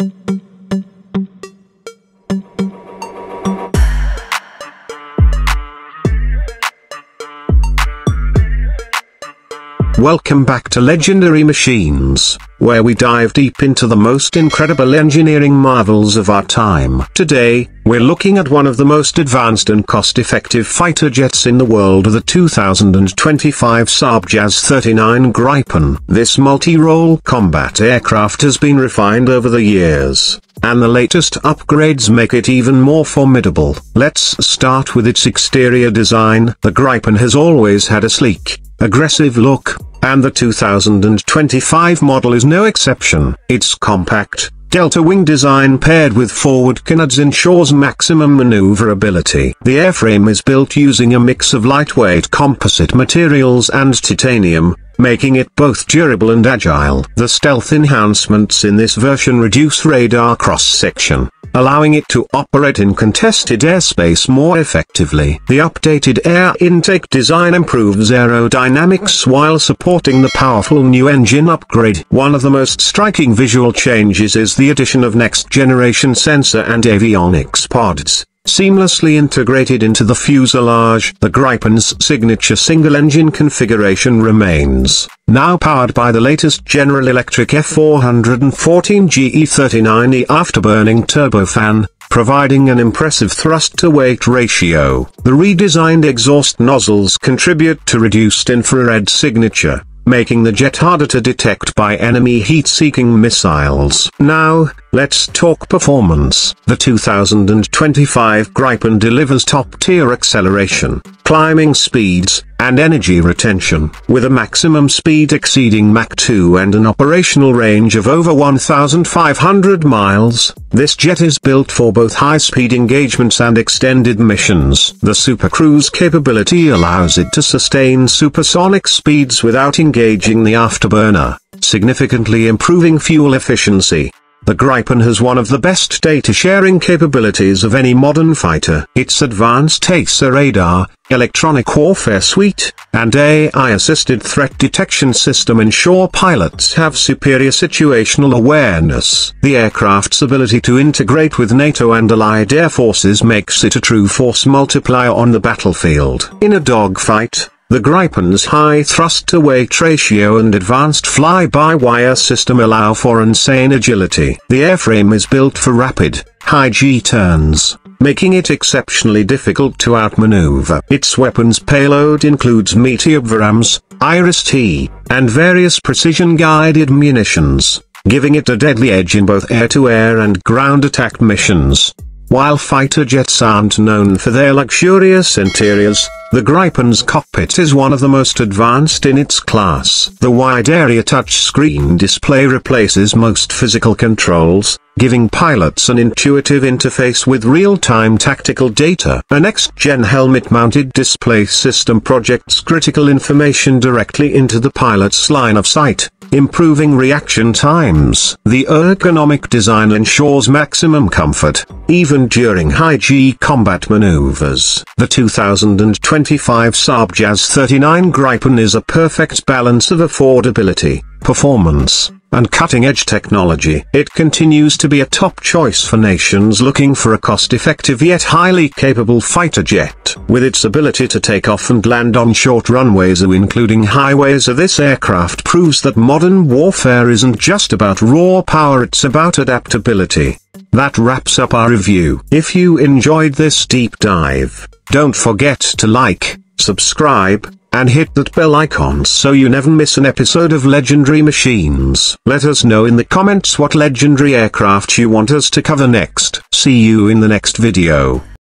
Mm-hmm. Welcome back to Legendary Machines, where we dive deep into the most incredible engineering marvels of our time. Today, we're looking at one of the most advanced and cost-effective fighter jets in the world the 2025 Saab JAS 39 Gripen. This multi-role combat aircraft has been refined over the years, and the latest upgrades make it even more formidable. Let's start with its exterior design. The Gripen has always had a sleek, aggressive look, and the 2025 model is no exception. Its compact, delta wing design paired with forward canards ensures maximum maneuverability. The airframe is built using a mix of lightweight composite materials and titanium, making it both durable and agile. The stealth enhancements in this version reduce radar cross-section, allowing it to operate in contested airspace more effectively. The updated air intake design improves aerodynamics while supporting the powerful new engine upgrade. One of the most striking visual changes is the addition of next-generation sensor and avionics pods seamlessly integrated into the fuselage. The Gripen's signature single-engine configuration remains, now powered by the latest General Electric F414 GE39E afterburning turbofan, providing an impressive thrust-to-weight ratio. The redesigned exhaust nozzles contribute to reduced infrared signature, making the jet harder to detect by enemy heat-seeking missiles. Now, let's talk performance. The 2025 Gripen delivers top-tier acceleration, climbing speeds, and energy retention, with a maximum speed exceeding Mach 2 and an operational range of over 1,500 miles. This jet is built for both high-speed engagements and extended missions. The Super Cruise capability allows it to sustain supersonic speeds without engaging the afterburner, significantly improving fuel efficiency. The Gripen has one of the best data sharing capabilities of any modern fighter. Its advanced AESA radar, electronic warfare suite, and AI-assisted threat detection system ensure pilots have superior situational awareness. The aircraft's ability to integrate with NATO and allied air forces makes it a true force multiplier on the battlefield. In a dogfight, the Gripen's high thrust-to-weight ratio and advanced fly-by-wire system allow for insane agility. The airframe is built for rapid, high G-turns, making it exceptionally difficult to outmaneuver. Its weapons payload includes Meteor-AMRAAM, Iris-T, and various precision-guided munitions, giving it a deadly edge in both air-to-air -air and ground attack missions. While fighter jets aren't known for their luxurious interiors, the Gripen's cockpit is one of the most advanced in its class. The wide-area touchscreen display replaces most physical controls, giving pilots an intuitive interface with real-time tactical data. A next-gen helmet-mounted display system projects critical information directly into the pilot's line of sight, improving reaction times. The ergonomic design ensures maximum comfort, even during high-G combat maneuvers. The 2025 Saab JAS 39 Gripen is a perfect balance of affordability, performance, and cutting-edge technology. It continues to be a top choice for nations looking for a cost-effective yet highly capable fighter jet. With its ability to take off and land on short runways including highways this aircraft proves that modern warfare isn't just about raw power it's about adaptability. That wraps up our review. If you enjoyed this deep dive, don't forget to like, subscribe, and hit that bell icon so you never miss an episode of Legendary Machines. Let us know in the comments what legendary aircraft you want us to cover next. See you in the next video.